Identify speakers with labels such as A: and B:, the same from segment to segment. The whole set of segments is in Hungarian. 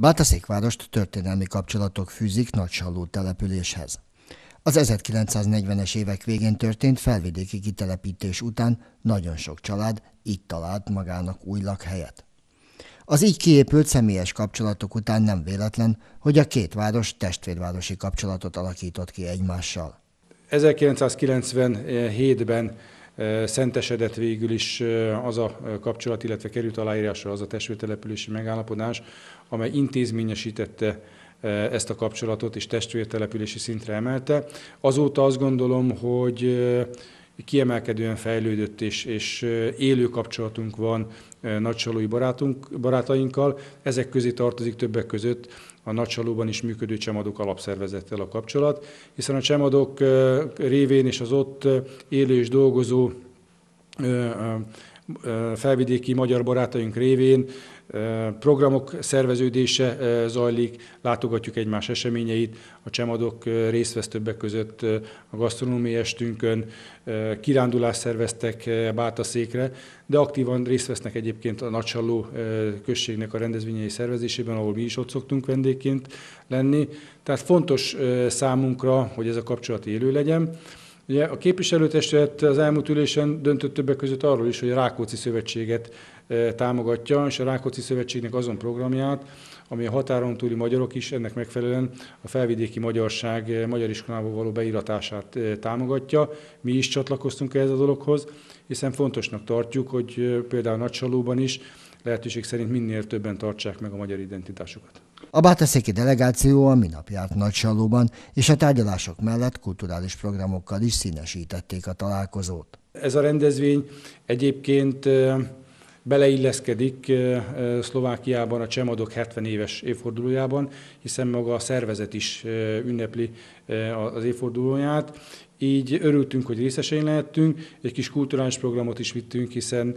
A: Bátaszékvárost történelmi kapcsolatok fűzik Nagysalló településhez. Az 1940-es évek végén történt felvidéki kitelepítés után nagyon sok család itt talált magának új lakhelyet. Az így kiépült személyes kapcsolatok után nem véletlen, hogy a két város testvérvárosi kapcsolatot alakított ki egymással.
B: 1997-ben szentesedett végül is az a kapcsolat, illetve került aláírásra az a testvértelepülési megállapodás, amely intézményesítette ezt a kapcsolatot és testvértelepülési szintre emelte. Azóta azt gondolom, hogy kiemelkedően fejlődött és, és élő kapcsolatunk van nagysalói barátunk, barátainkkal. Ezek közé tartozik többek között a nagysalóban is működő csemadok alapszervezettel a kapcsolat, hiszen a csemadok révén és az ott élő és dolgozó felvidéki magyar barátaink révén programok szerveződése zajlik, látogatjuk egymás eseményeit, a csemadok részt vesz többek között a gasztronómiai estünkön, kirándulást szerveztek Bátaszékre, de aktívan részt vesznek egyébként a Nagysalló községnek a rendezvényei szervezésében, ahol mi is ott szoktunk vendégként lenni. Tehát fontos számunkra, hogy ez a kapcsolat élő legyen. Ugye a képviselőtestület az elmúlt ülésen döntött többek között arról is, hogy a Rákóczi Szövetséget e, támogatja, és a Rákóczi Szövetségnek azon programját, ami a határon túli magyarok is ennek megfelelően a felvidéki magyarság e, magyar iskolába való beíratását e, támogatja. Mi is csatlakoztunk ehhez a dologhoz, hiszen fontosnak tartjuk, hogy például Nagysalóban is lehetőség szerint minél többen tartsák meg a magyar identitásukat.
A: A bátaszéki delegáció a minap járt Nagysalóban, és a tárgyalások mellett kulturális programokkal is színesítették a találkozót.
B: Ez a rendezvény egyébként beleilleszkedik Szlovákiában a Csemadok 70 éves évfordulójában, hiszen maga a szervezet is ünnepli az évfordulóját. Így örültünk, hogy részesein lehettünk, egy kis kulturális programot is vittünk, hiszen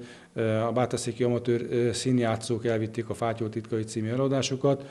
B: a Bátaszéki Amatőr színjátszók elvitték a Fátyol titkai című eladásokat.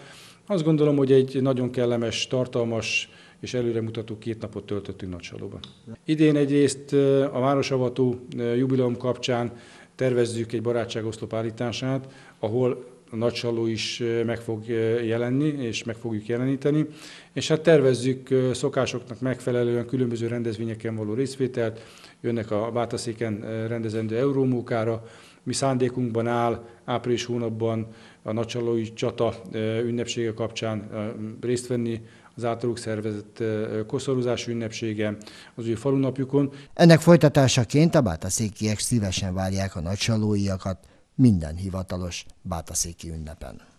B: Azt gondolom, hogy egy nagyon kellemes, tartalmas és előremutató két napot töltöttünk Nagysalóban. Idén egyrészt a Városavató jubileum kapcsán tervezzük egy barátságoszlop állítását, ahol a Nagysaló is meg fog jelenni, és meg fogjuk jeleníteni. És hát tervezzük szokásoknak megfelelően különböző rendezvényeken való részvételt, jönnek a Bátaszéken rendezendő Eurómókára, mi szándékunkban áll április hónapban a Nagysalói csata ünnepsége kapcsán részt venni az általuk szervezett koszorúzás ünnepsége az ő falunapjukon.
A: Ennek folytatásaként a bátaszékiek szívesen várják a nagysalóiakat minden hivatalos bátaszéki ünnepen.